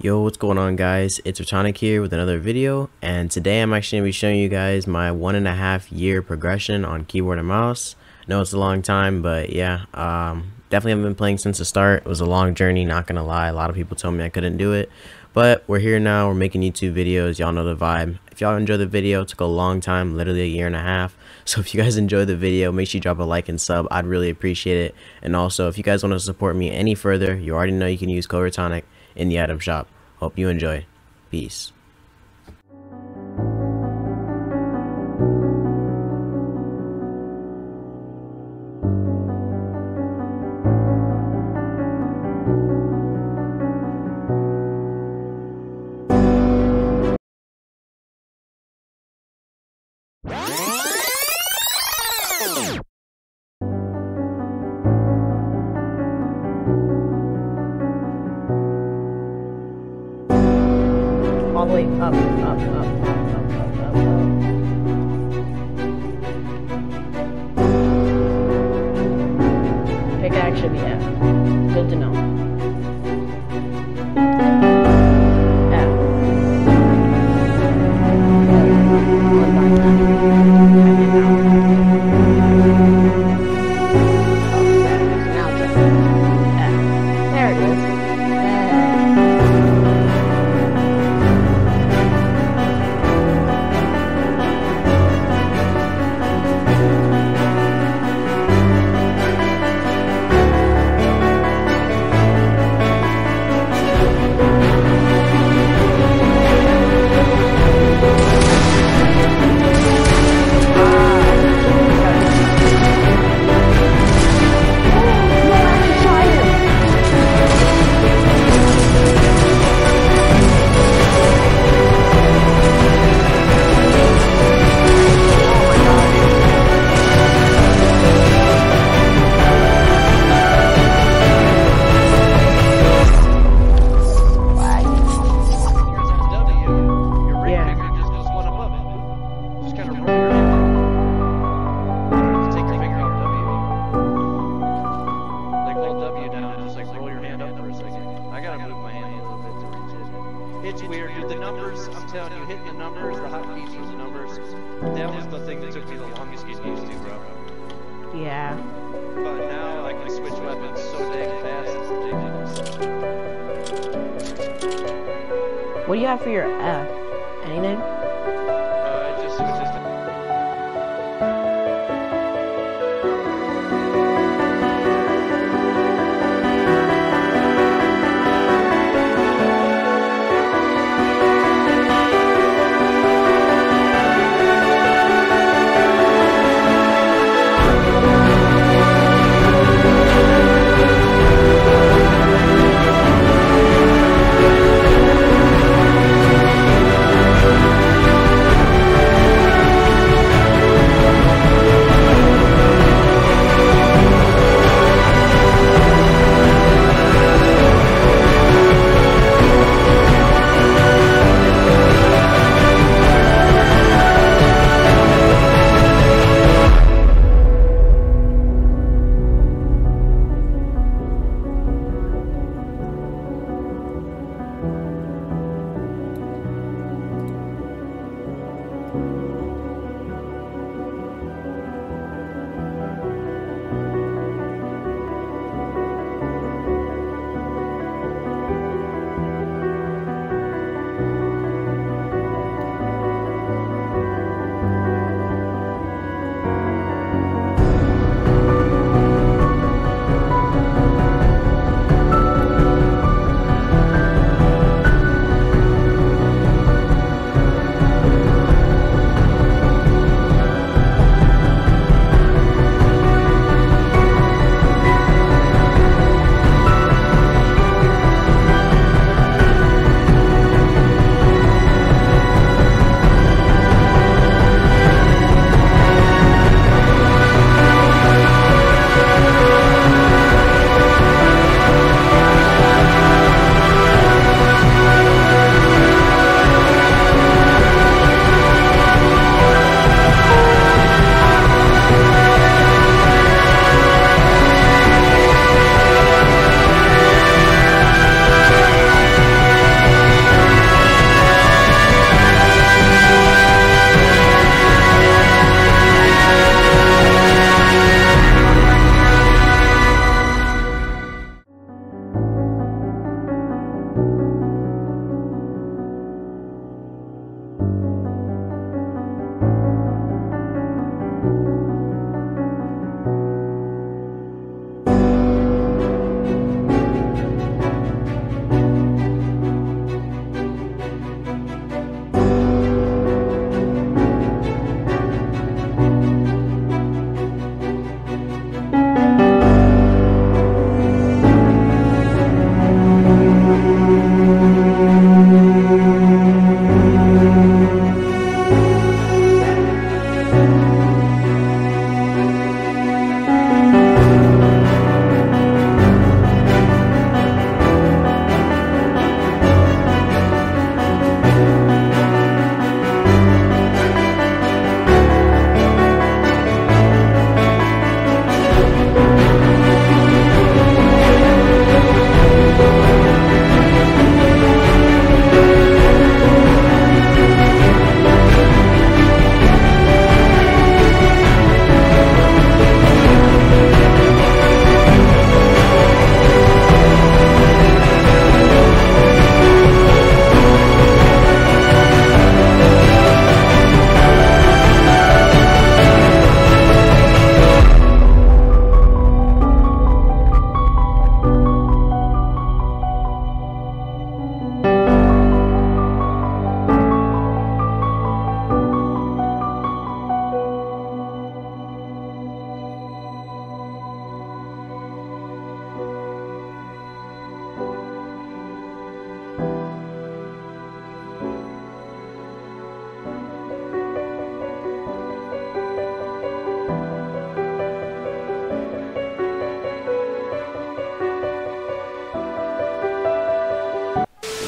Yo, what's going on guys? It's Retonic here with another video and today I'm actually going to be showing you guys my one and a half year progression on keyboard and mouse. I know it's a long time, but yeah, um, definitely haven't been playing since the start. It was a long journey, not gonna lie. A lot of people told me I couldn't do it, but we're here now. We're making YouTube videos. Y'all know the vibe. If y'all enjoy the video, it took a long time, literally a year and a half. So if you guys enjoy the video, make sure you drop a like and sub. I'd really appreciate it. And also, if you guys want to support me any further, you already know you can use code Retonic in the item shop. Hope you enjoy. Peace. It's weird, dude. The numbers, I'm telling you, hitting the numbers, the hotkeys for the numbers, that was the thing that took me the longest to get used to, bro. Yeah. But now I can switch weapons so dang fast, it's ridiculous. What do you have for your F? Anything?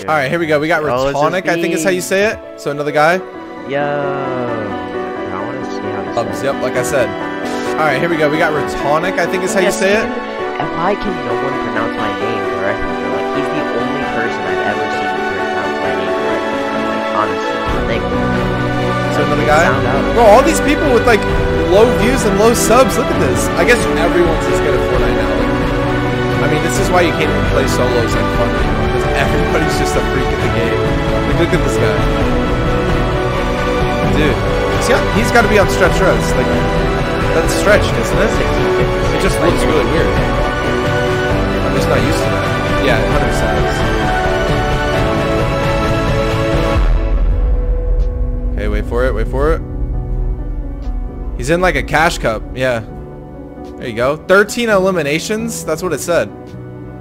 All right, here we go. We got Oh, it's Retonic, I think is how you say it. So another guy. Yo. I want to see how this Subs, yep, like I said. All right, here we go. We got Retonic, I think is how you say it. If I can no one pronounce my name correctly, like he's the only person I've ever seen pronounce my name correctly. Like honestly, thank you. So another guy. Bro, all these people with like low views and low subs. Look at this. I guess everyone's as good at Fortnite now. Like, I mean, this is why you can't even play solos like fun everybody's just a freak in the game. Like, look at this guy, dude. He's got, he's got to be on stretch res. Like, that's stretched, isn't it? It just looks really weird. I'm just not used to that. Yeah, 100 subs. Okay, wait for it. Wait for it. He's in like a cash cup. Yeah. There you go. 13 eliminations. That's what it said.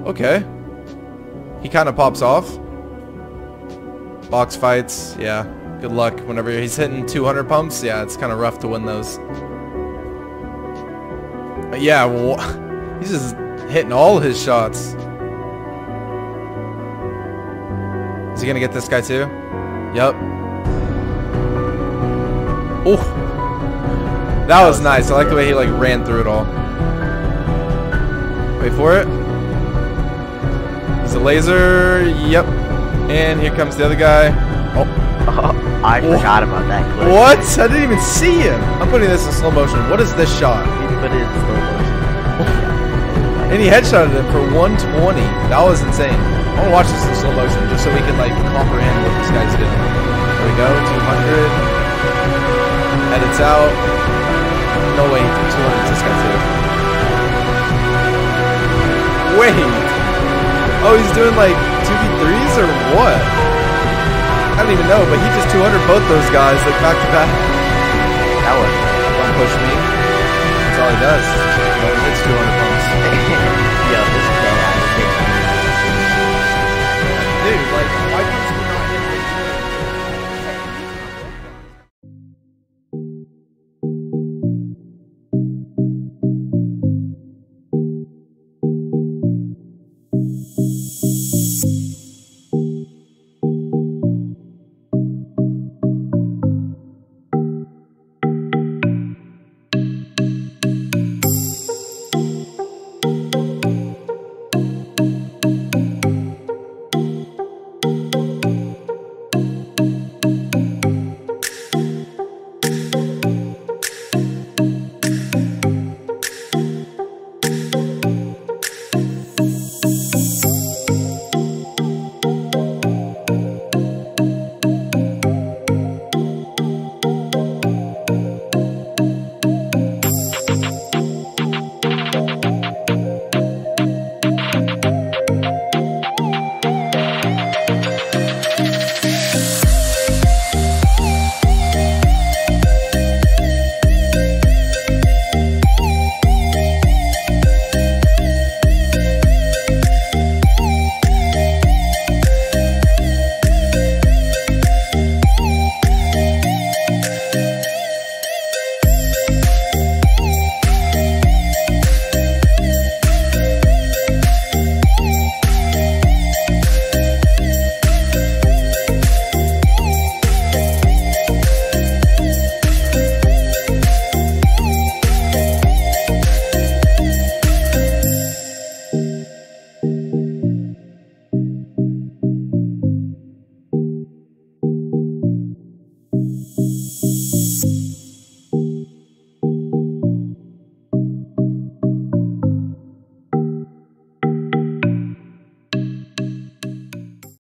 Okay. He kind of pops off. Box fights. Yeah. Good luck whenever he's hitting 200 pumps. Yeah, it's kind of rough to win those. But yeah, he's just hitting all his shots. Is he gonna get this guy too? Yep. Oh, that was nice. I like the way he like ran through it all. Wait for it. A laser. Yep. And here comes the other guy. Oh, I forgot about that clip. what? I didn't even see him. I'm putting this in slow motion. What is this shot? But it's slow motion. And he headshotted him for 120. That was insane. I want to watch this in slow motion just so we can like comprehend what this guy's doing. There we go, 200. Edits out. No way, 200 this guy too. Wait. Oh, he's doing like 2v3s or what? I don't even know, but he just 200 both those guys like back to back. That was Don't push me. That's all he does. He only hits 200 pumps.